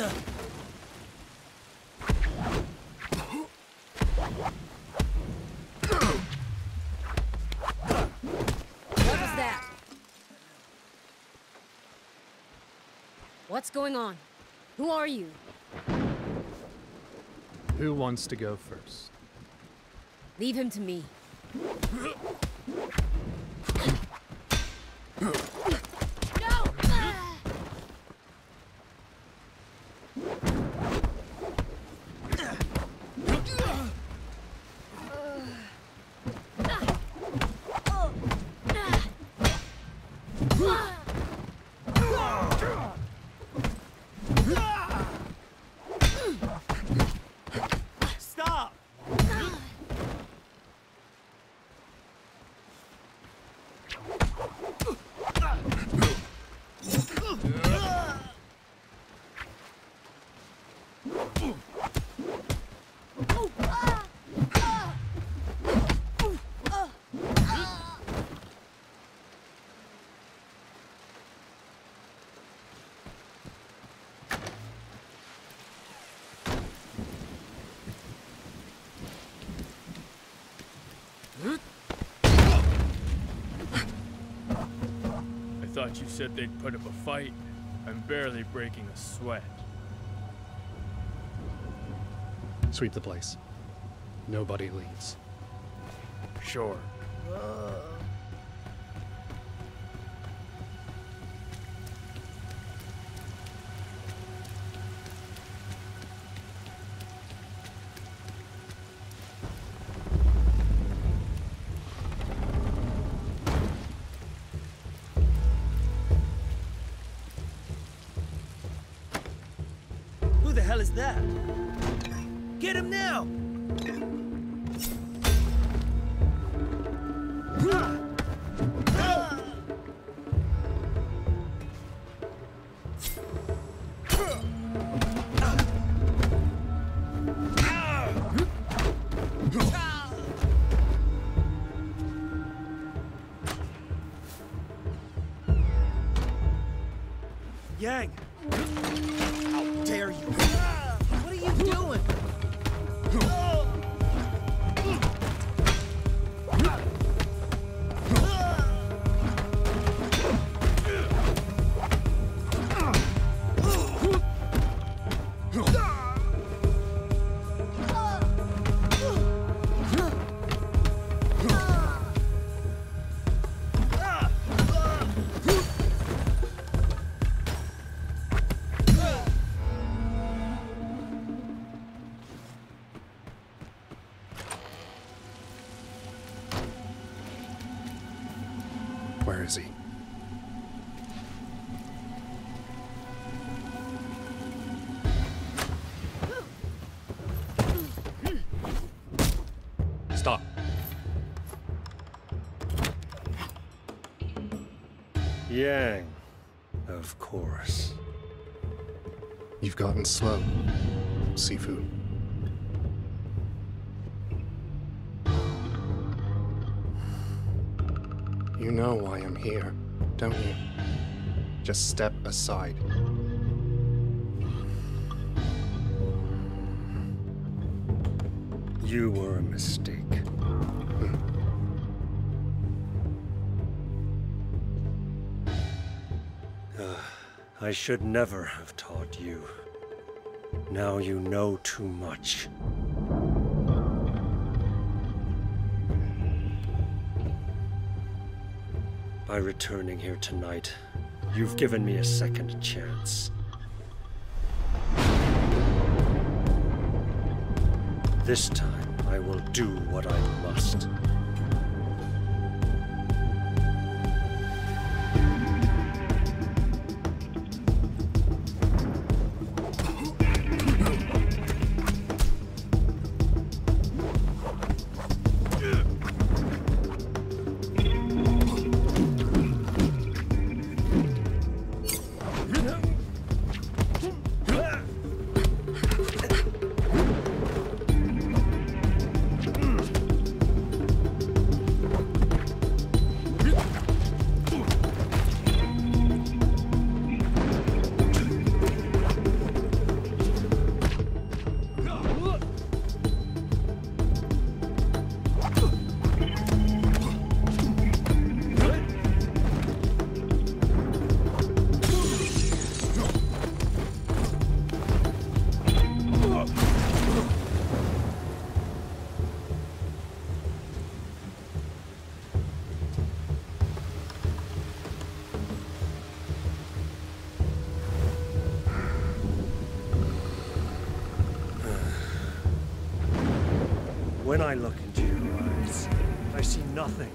the... What was that? What's going on? Who are you? Who wants to go first? Leave him to me. Stop! I thought you said they'd put up a fight. I'm barely breaking a sweat. Sweep the place. Nobody leaves. Sure. Who hell is that? Get him now! Yang! How dare you! Where is he? Stop. Yang, of course. You've gotten slow. Sifu. You know why I'm here, don't you? Just step aside. You were a mistake. Ah, I should never have taught you. Now you know too much. By returning here tonight, you've given me a second chance. This time, I will do what I must. When I look into your eyes, I see nothing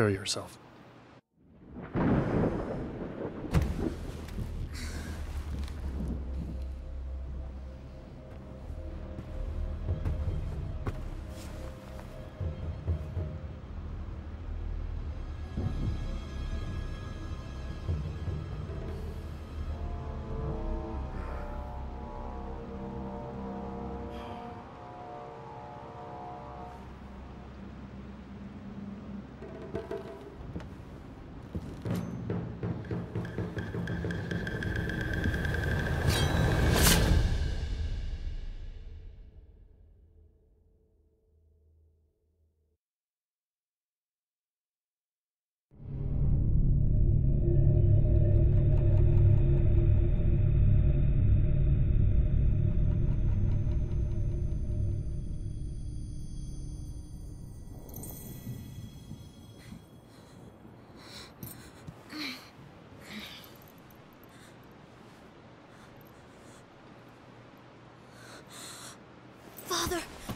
Show yourself. Mother!